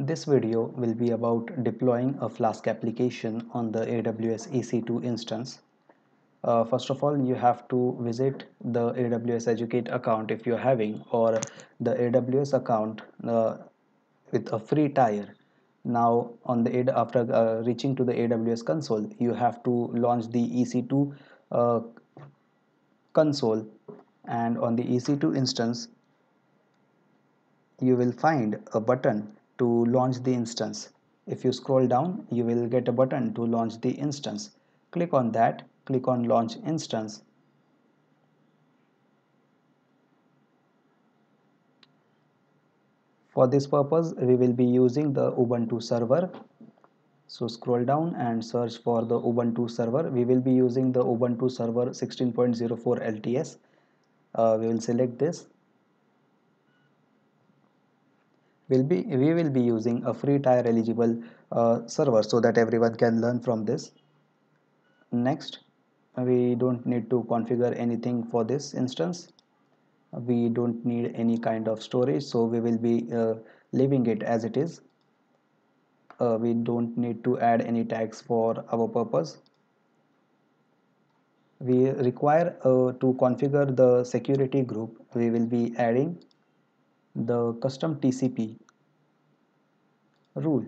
This video will be about deploying a Flask application on the AWS EC2 instance. Uh, first of all, you have to visit the AWS Educate account if you're having or the AWS account uh, with a free tier. Now, on the after uh, reaching to the AWS console, you have to launch the EC2 uh, console and on the EC2 instance, you will find a button to launch the instance. If you scroll down, you will get a button to launch the instance. Click on that, click on launch instance. For this purpose, we will be using the Ubuntu server. So scroll down and search for the Ubuntu server. We will be using the Ubuntu server 16.04 LTS. Uh, we will select this will be we will be using a free tier eligible uh, server so that everyone can learn from this. Next we don't need to configure anything for this instance. We don't need any kind of storage so we will be uh, leaving it as it is. Uh, we don't need to add any tags for our purpose. We require uh, to configure the security group we will be adding the custom TCP rule.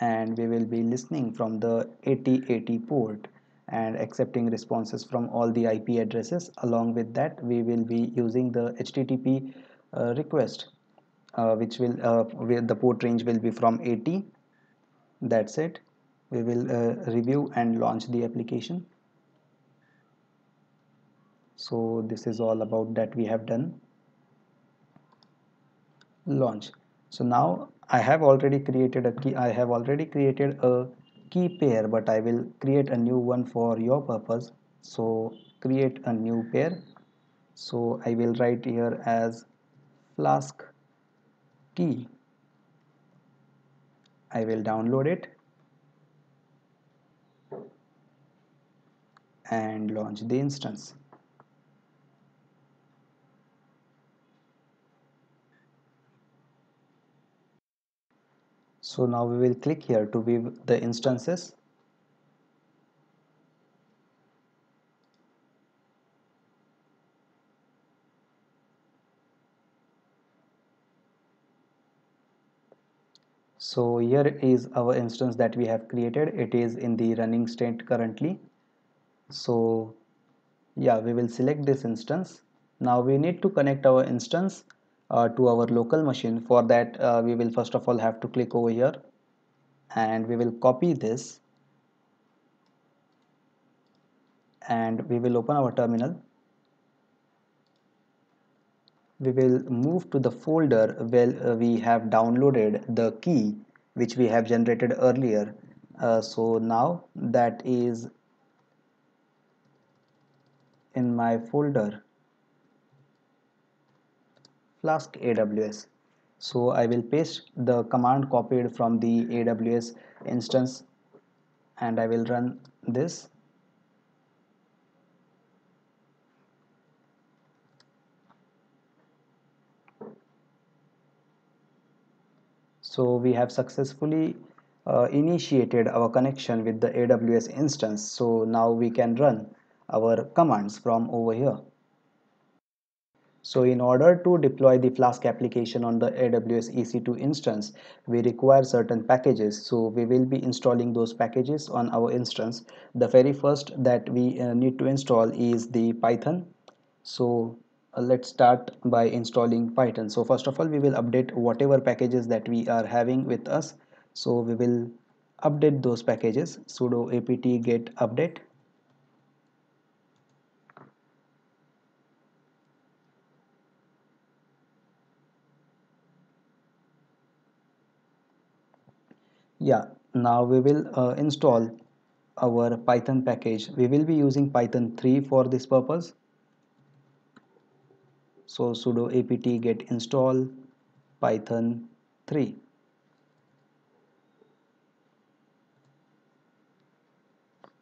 And we will be listening from the 8080 port and accepting responses from all the IP addresses. Along with that we will be using the HTTP uh, request uh, which will uh, where the port range will be from 80 that's it. We will uh, review and launch the application. So this is all about that we have done. Launch. So now I have already created a key I have already created a key pair but I will create a new one for your purpose. So create a new pair. So I will write here as flask key. I will download it and launch the instance so now we will click here to view the instances. So here is our instance that we have created. It is in the running state currently. So yeah we will select this instance. Now we need to connect our instance uh, to our local machine. For that uh, we will first of all have to click over here and we will copy this and we will open our terminal. We will move to the folder where uh, we have downloaded the key which we have generated earlier. Uh, so now that is in my folder flask AWS so I will paste the command copied from the AWS instance and I will run this. So we have successfully uh, initiated our connection with the AWS instance. So now we can run our commands from over here so in order to deploy the Flask application on the AWS EC2 instance, we require certain packages. So we will be installing those packages on our instance. The very first that we uh, need to install is the Python. So uh, let's start by installing Python. So first of all, we will update whatever packages that we are having with us. So we will update those packages sudo apt get update yeah now we will uh, install our python package. We will be using python 3 for this purpose. So sudo apt get install python 3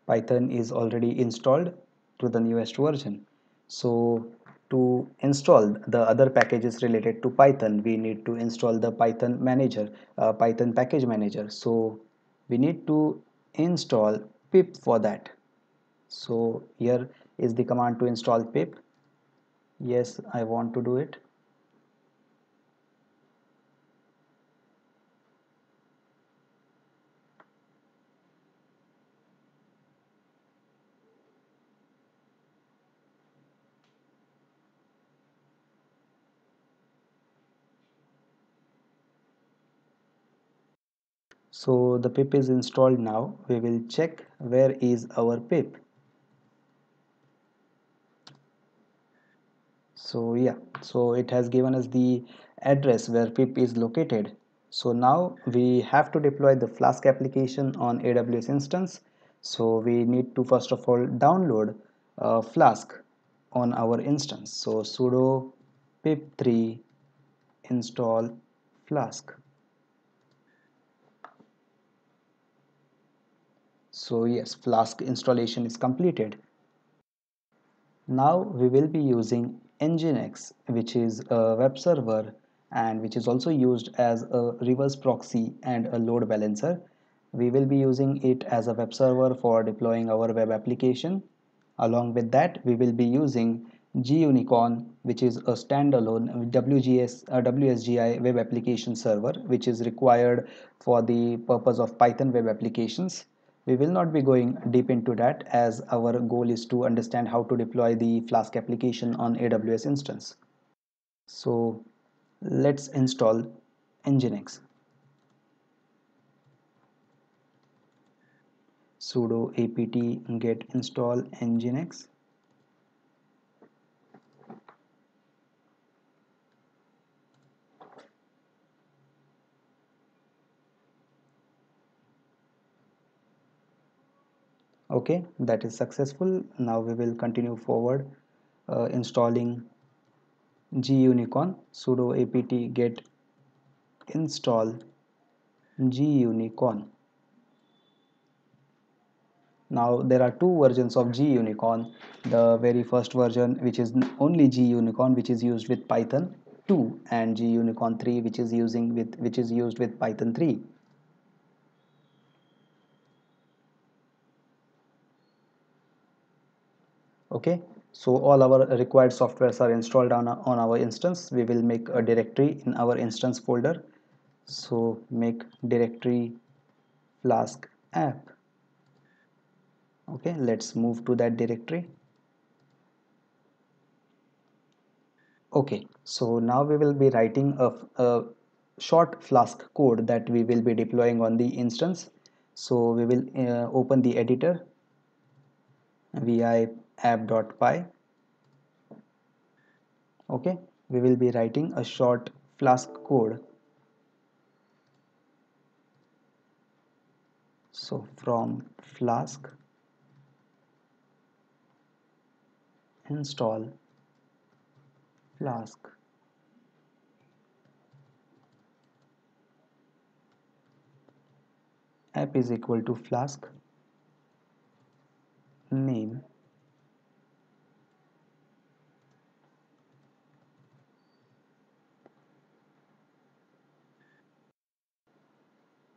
python is already installed to the newest version. So to install the other packages related to python we need to install the python manager uh, python package manager. So we need to install pip for that. So here is the command to install pip. Yes i want to do it so the pip is installed now. We will check where is our pip. So yeah. So it has given us the address where pip is located. So now we have to deploy the flask application on aws instance. So we need to first of all download uh, flask on our instance. So sudo pip3 install flask so yes flask installation is completed. Now we will be using nginx which is a web server and which is also used as a reverse proxy and a load balancer. We will be using it as a web server for deploying our web application. Along with that we will be using gunicorn which is a standalone WGS, uh, WSGI web application server which is required for the purpose of Python web applications we will not be going deep into that as our goal is to understand how to deploy the Flask application on AWS instance. So let's install Nginx. sudo apt get install nginx okay that is successful. Now we will continue forward uh, installing gunicorn sudo apt get install gunicorn now there are two versions of gunicorn the very first version which is only gunicorn which is used with python 2 and gunicorn 3 which is using with which is used with python 3 okay? So all our required softwares are installed on, on our instance. We will make a directory in our instance folder. So make directory flask app. Okay? Let's move to that directory. Okay? So now we will be writing a, a short flask code that we will be deploying on the instance. So we will uh, open the editor. Vi app.py okay we will be writing a short flask code. So from flask install flask. App is equal to flask name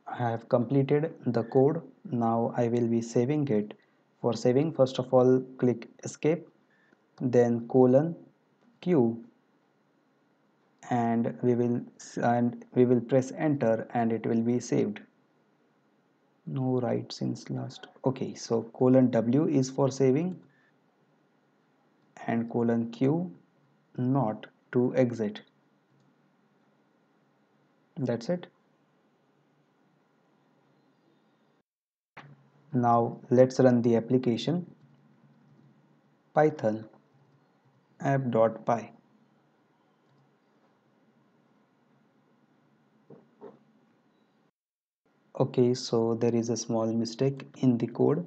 I have completed the code. Now I will be saving it. For saving first of all click escape then colon q. And we will and we will press enter and it will be saved. No write since last. Okay so colon w is for saving and colon q not to exit. That's it now let's run the application. Python app.py okay so there is a small mistake in the code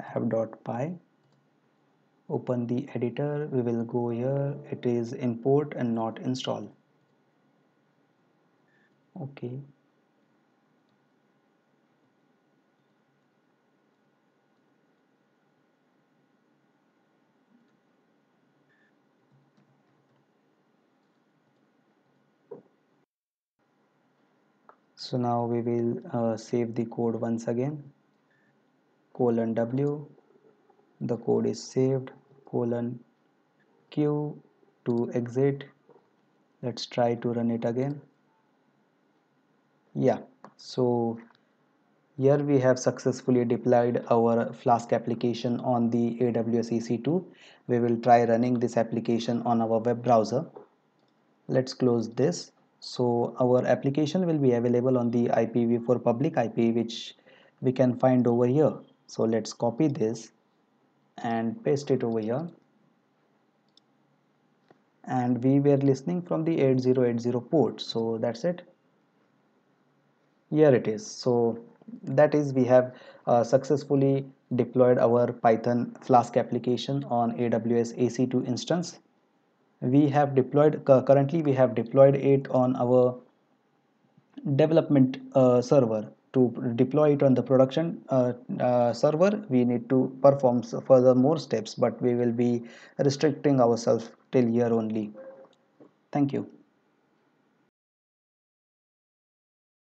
app.py open the editor. We will go here. It is import and not install. Okay so now we will uh, save the code once again colon w the code is saved colon q to exit let's try to run it again yeah so here we have successfully deployed our Flask application on the AWS EC2. We will try running this application on our web browser. Let's close this. So our application will be available on the IPv4 public IP which we can find over here. So let's copy this and paste it over here. And we were listening from the 8080 port. So that's it. Here it is. So that is we have uh, successfully deployed our python flask application on aws ec2 instance we have deployed currently we have deployed it on our development uh, server. To deploy it on the production uh, uh, server we need to perform further more steps but we will be restricting ourselves till here only. Thank you